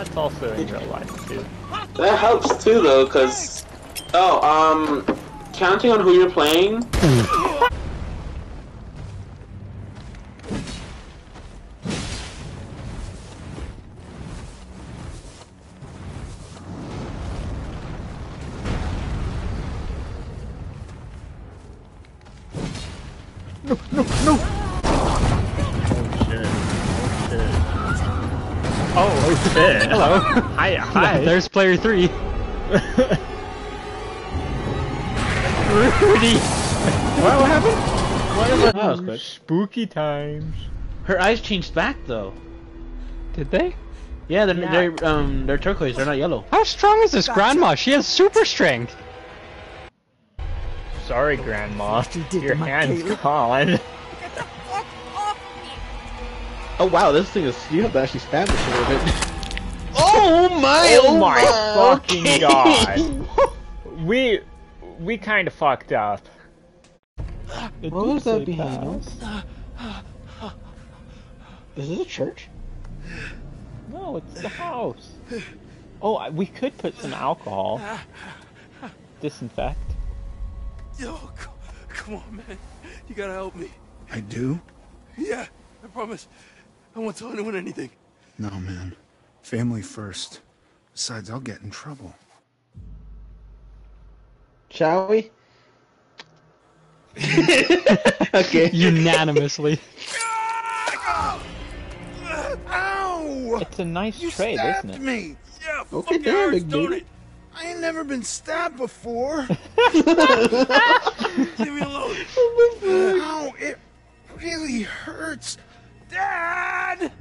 That's also in real life too. That helps too, though, cause oh, um, counting on who you're playing. Oh shit! Hello. Hi, hi. There's player three. Rudy. What, what happened? What Oh, that was quick. Spooky times. Her eyes changed back though. Did they? Yeah, they're Yeah. they're um they're turquoise. They're not yellow. How strong is this grandma? She has super strength. Sorry, Grandma. you did Your to my hand's Caleb. gone. Oh wow, this thing is you have to actually spam this a little bit. Oh my! Oh my fucking god. We we kind of fucked up. What was that behind us? Is this a church? No, it's the house. Oh, we could put some alcohol. Disinfect. Yo, come on, man. You gotta help me. I do? Yeah, I promise. I won't tell anyone anything. No, man. Family first. Besides, I'll get in trouble. Shall we? okay. Unanimously. Ow! It's a nice You trade, stabbed isn't it? me! Yeah, Okay, fucking damn, hurts, big don't it? I ain't never been stabbed before. Leave me alone. Oh Ow, it really hurts. Dad!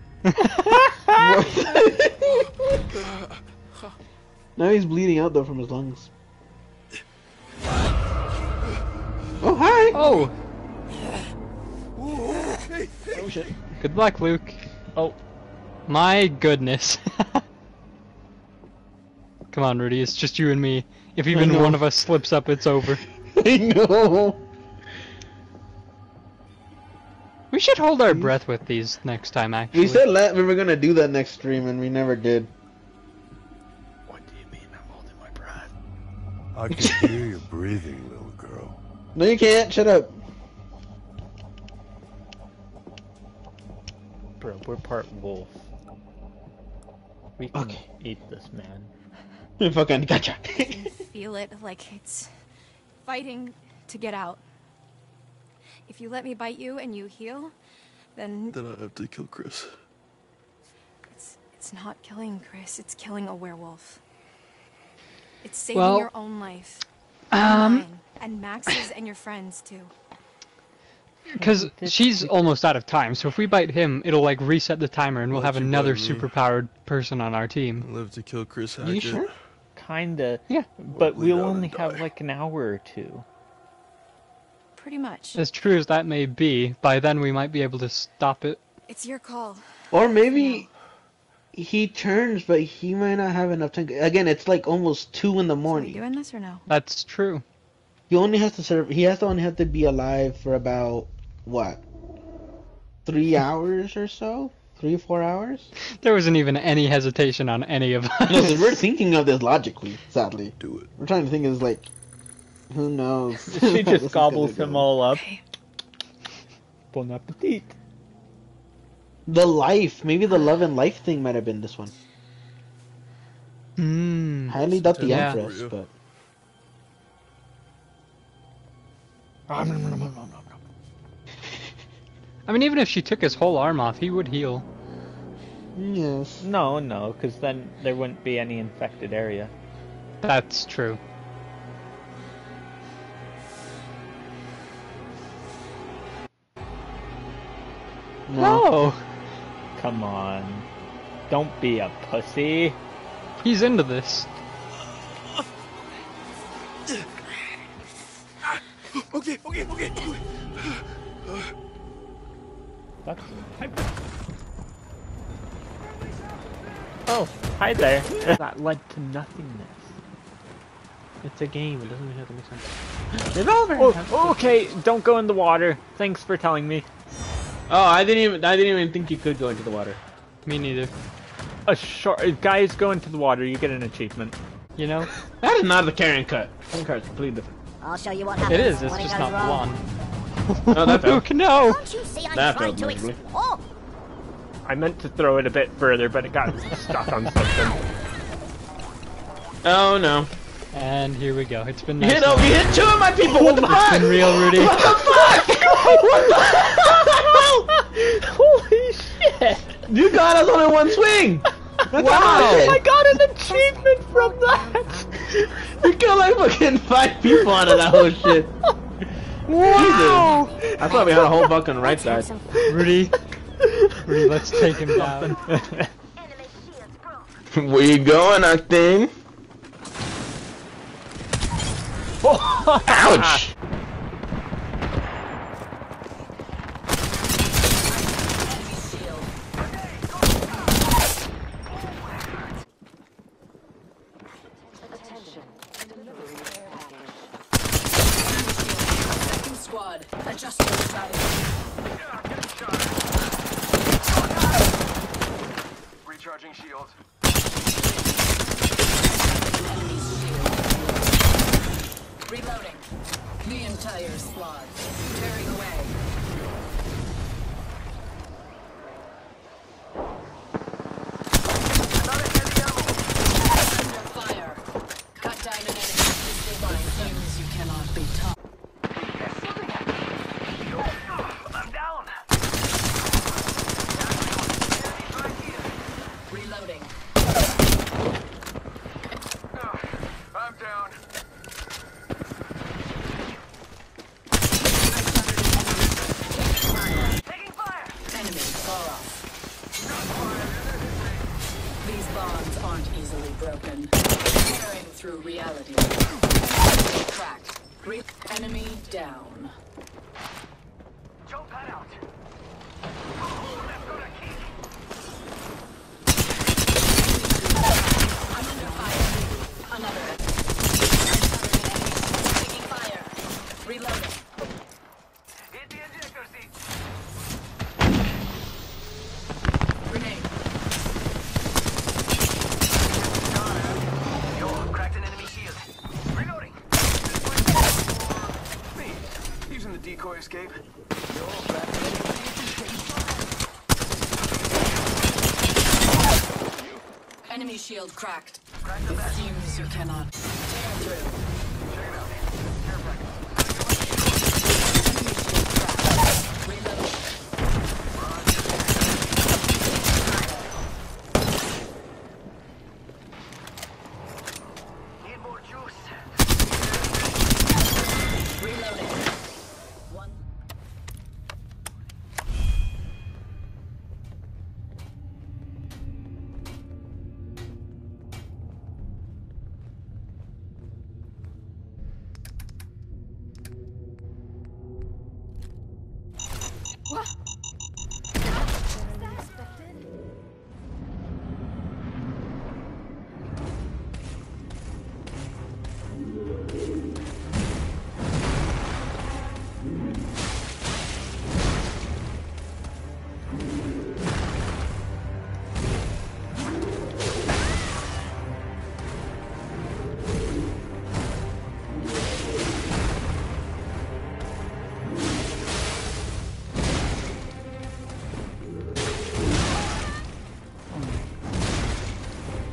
now he's bleeding out though from his lungs. Oh hi! Oh, Ooh, hey, hey. Oh shit. good luck, Luke. Oh, My goodness. Come on, Rudy. It's just you and me. If even one of us slips up, it's over. I know. We should hold our breath with these next time, actually. We said let we were gonna do that next stream and we never did. What do you mean I'm holding my breath? I can hear you breathing, little girl. No you can't, shut up. bro, we're part wolf. We can Okay. eat this man. Fucking gotcha. feel it like it's fighting to get out. If you let me bite you and you heal, then Then I have to kill Chris. it's it's not killing Chris, it's killing a werewolf. It's saving Well, your own life. and Um, mine, and Max's and your friends too. because she's almost out of time. So if we bite him, it'll like reset the timer, and we'll Why'd have another bite me? superpowered person on our team. Live to kill Chris you sure? Kinda. Yeah. But Bleed we'll only have die. like an hour or two. Pretty much. As true as that may be, by then we might be able to stop it. It's your call. Or maybe he turns, but he might not have enough time. Again, it's like almost two in the Are we morning. doing this or no? That's true. He only has to serve. He has to only have to be alive for about what, three hours or so, three four hours. There wasn't even any hesitation on any of No, 'cause us. we're thinking of this logically. Sadly, Do it. we're trying to think is like, who knows? She just gobbles him all up. Okay. Bon appetit. The life, maybe the love and life thing might have been this one. Hmm. Highly doubt the Yeah. Empress, but I mean, even if she took his whole arm off, he would heal. yes. No, no, because then there wouldn't be any infected area. That's true. No, Come on. Don't be a pussy. he's into this. Okay, okay, okay. That's... Oh, hi there. that led to nothingness. It's a game. It doesn't even have to make sense. Oh, okay, don't go in the water. Thanks for telling me. Oh, I didn't even. I didn't even think you could go into the water. Me neither. a short guys go into the water. You get an achievement. You know, That is not the Karen cut. Karen cut's completely different. I'll show you what it happens is. It's when it just goes not wrong. blonde. Oh, that fell. no. Don't you see I'm That trying to miserably. explore? I meant to throw it a bit further, but it got stuck on something. Oh no. And here we go. It's been You nice. hit oh, over, you hit two of my people. What the fuck? It's been real, Rudy. What the fuck? what one swing. That's Wow! I got an achievement from that. You killed like fucking five people out of that whole shit. Wow! Jesus. I thought we had a whole fucking right Let's have side. Rudy. Rudy, let's take him down. Where you going, Octane? Ouch! Squad, adjust your strategy. Recharging shields. Reloading. The entire squad. Tearing away. Enemy down. Jump pad out. Let's go to kick. I'm under fire. Another. Taking fire. Reloading. Hit the ejector seat. Grenade. Yo, cracked an enemy shield. Reloading. Me. Using the decoy escape. Yo, cracked an enemy Enemy shield cracked. It seems you cannot tear through. Enemy shield cracked.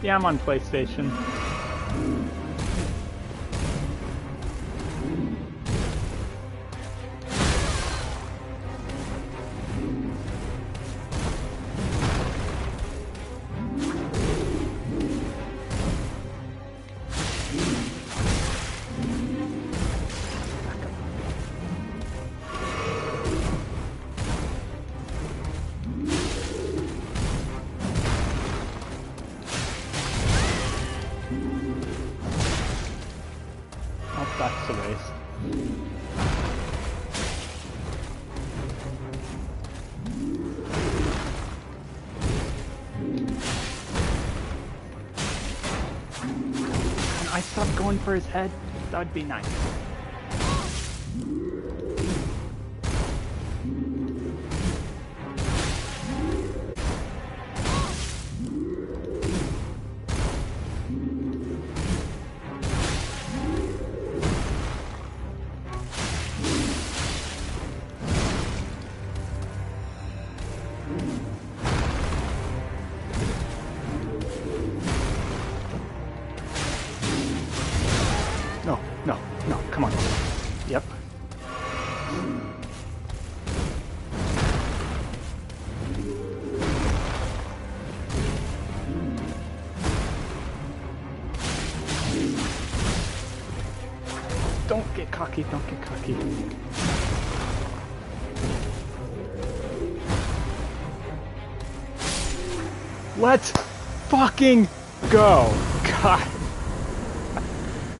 Yeah, I'm on PlayStation. That's I stop going for his head? That'd be nice. Cocky, don't get cocky. Let's fucking go. God